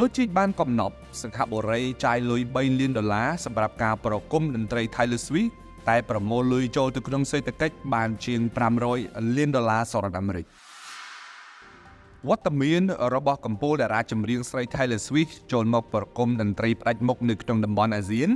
ដូចជាបានកំណត់សង្ហបុរីចាយលុយ3លានដុល្លារសម្រាប់ការប្រគំតន្ត្រី Taylor Swift តែប្រមូលលុយចូលទៅក្នុងសេដ្ឋកិច្ចបានជាង500លានដុល្លារសហរដ្ឋអាមេរិកវត្តមានរបស់កម្ពុជាតារាចម្រៀងស្រី Taylor Swift ចូលមកប្រគំតន្ត្រីផ្ដាច់មុខនៅក្នុងតំបន់អាស៊ាន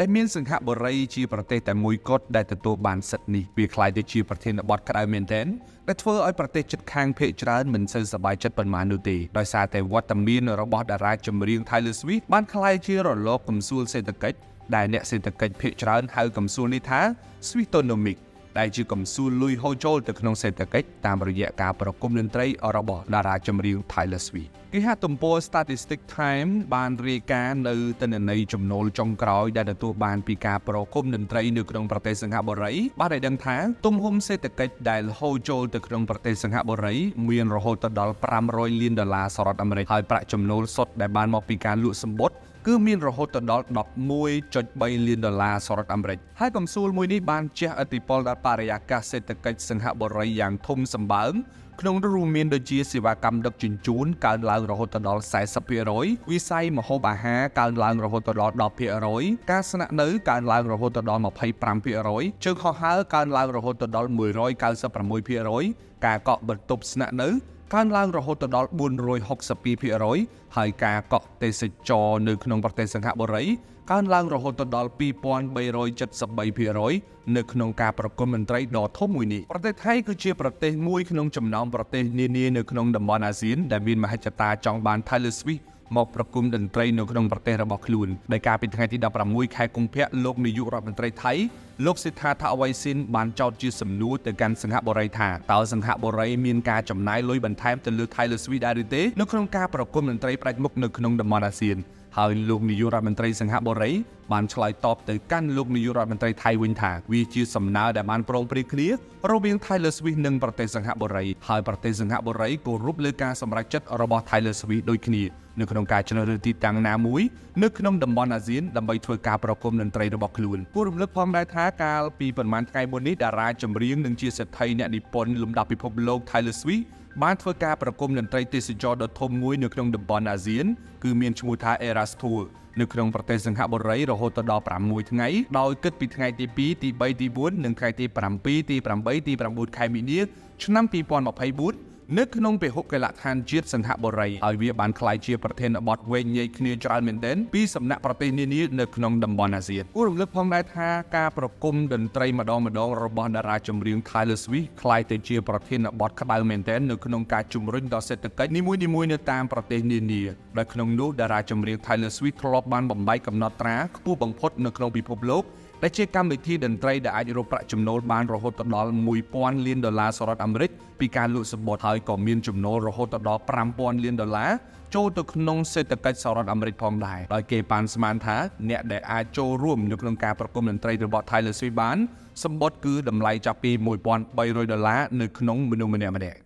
ដែលមានសង្ហបុរីជាប្រទេសតែមួយគត់ដែលទទួលបានសិទ្ធិនេះវាคล้ายទៅជាប្រធានបទក្តៅមែនទែនដែលធ្វើឲ្យប្រទេសជិតខាងភាគច្រើនមិនសូវសប្បាយចិត្តប៉ុន្មាននោះទេដោយសារតែវត្តមានរបស់តារាចម្រៀង Taylor Swift បានคล้ายជារលកកំសួលសេដ្ឋកិច្ចដែលអ្នកសេដ្ឋកិច្ចភាគច្រើនហៅកំសួលនេះថា Swiftonomics ដែលជាកំសួលលុយហូរចូលទៅក្នុងសេដ្ឋកិច្ចតាមរយៈការប្រគំតន្ត្រីរបស់តារាចម្រៀង Taylor Swift គេហទំព័រ Statistic Time បានរាយការណ៍នៅទិន្នន័យចំណូលចុងក្រោយដែលទទួលបានពីការប្រគំតន្ត្រីនៅក្នុងប្រទេសសិង្ហបុរីបានឲ្យដឹងថាទំហំសេដ្ឋកិច្ចដែលហូរចូលទៅក្នុងប្រទេសសិង្ហបុរីមានរហូតដល់500លានដុល្លារសហរដ្ឋអាមេរិកហើយប្រាក់ចំណូលសុទ្ធដែលបានមកពីការលក់សម្បត្តិ គឺមានរហូតដល់11.3លានដុល្លារសហរដ្ឋអាមេរិកហើយកំសួលមួយនេះបានជះឥទ្ធិពលដល់បរិយាកាសសេដ្ឋកិច្ចសិង្ហបុរីយ៉ាងធំសម្បើមក្នុងនោះរួមមានដូចជាសេវាកម្មដឹកជញ្ជូនកើនឡើងរហូតដល់40%វិស័យម្ហូបអាហារកើនឡើងរហូតដល់10%ការស្នាក់នៅកើនឡើងរហូតដល់25%ជើងហោះហើរកើនឡើងរហូតដល់196%ការកក់បន្ទប់ស្នាក់នៅ កើនឡើងរហូតដល់462%ហើយការកក់ទេសចរនៅក្នុងប្រទេសសិង្ហបុរីកើនឡើងរហូតដល់2373%នៅក្នុងការប្រគំតន្ត្រីដ៏ធំមួយនេះប្រទេសថៃគឺជាប្រទេសមួយក្នុងចំណោមប្រទេសនានានៅក្នុងតំបន់អាស៊ានដែលមានមហិច្ឆតាចង់បាន Taylor Swift មកប្រគំតន្ត្រីនៅក្នុងប្រទេសរបស់ខ្លួនដោយការពីថ្ងៃទី16ខែកុម្ភៈលោកនាយករដ្ឋមន្ត្រីថៃលោកសេដ្ឋាថាអវ័យស៊ីនបានចោទជាសំណួរទៅកាន់សង្ហបុរីថាតើសង្ហបុរីមានការចំណាយលុយបន្ថែមទៅលើ Taylor Swift ដែរឬទេនៅក្នុងការប្រគំតន្ត្រីផ្ដាច់មុខនៅក្នុងតំបន់អាស៊ាន ហើយលោកនាយករដ្ឋមន្ត្រីសង្ហបុរីបានឆ្លើយតបទៅកាន់លោកនាយករដ្ឋមន្ត្រីថៃវិញថាវាជាសំណើដែលបានព្រមព្រៀងគ្នារវាង Taylor Swift និងប្រទេសសង្ហបុរីហើយប្រទេសសង្ហបុរីគោរពលើការសម្រេចចិត្តរបស់ Taylor Swift ដូចគ្នានៅក្នុងការជ្រើសរើសទីតាំងណាមួយនៅក្នុងតំបន់អាស៊ានដើម្បីធ្វើការប្រគំតន្ត្រីរបស់ខ្លួនគួររំលឹកផងដែរថាកាលពីប្រហែលថ្ងៃមុននេះតារាចម្រៀងនិងជាសេដ្ឋីអ្នកនិពន្ធលំដាប់ពិភពលោក Taylor Swift បានធ្វើការប្រគំតន្ត្រីទេសចរដ៏ធំមួយនៅក្នុងតំបន់អាស៊ានគឺមានឈ្មោះថា Eras Tour នៅក្នុងប្រទេសសង្ហបុរីរហូតដល់6ថ្ងៃដោយគិតពីថ្ងៃទី2ទី3ទី4និងថ្ងៃទី7ទី8ទី9ខែមីនាឆ្នាំ2024 នៅក្នុងពហុកីឡដ្ឋានជាតិសង្ហបុរីហើយវាបានក្លាយជាប្រធានបទវែងញែកគ្នាច្រើនមែនទែនពីសំណាក់ប្រទេសនានានៅក្នុងតំបន់អាស៊ានគួររំលឹកផងដែរថាការប្រគំតន្ត្រីម្ដងម្ដងរបស់តារាចម្រៀង Taylor Swift ក្លាយទៅជាប្រធានបទក្តៅមែនទែននៅក្នុងការជំរុញដល់សេដ្ឋកិច្ចនីមួយៗនៅតាមប្រទេសនានាដែលក្នុងនោះតារាចម្រៀង Taylor Swift ធ្លាប់បានបំបែកកំណត់ត្រាខ្ពស់បំផុតនៅក្នុងពិភពលោក ដែលជាកម្មវិធីតន្ត្រីដែលអាចរកប្រាក់ចំណូលបានរហូតដល់1000លានដុល្លារសហរដ្ឋអាមេរិកពីការលក់សំបុត្រហើយក៏មានចំណូលរហូតដល់5000លានដុល្លារចូលទៅក្នុងសេដ្ឋកិច្ចសហរដ្ឋអាមេរិកផងដែរដោយគេប៉ាន់ស្មានថាអ្នកដែលអាចចូលរួមនៅក្នុងការប្រគំតន្ត្រីរបស់ Taylor Swift បានសម្បត្តិគឺតម្លៃចាប់ពី1300ដុល្លារនៅក្នុងមនុស្សម្នាក់ម្នាក់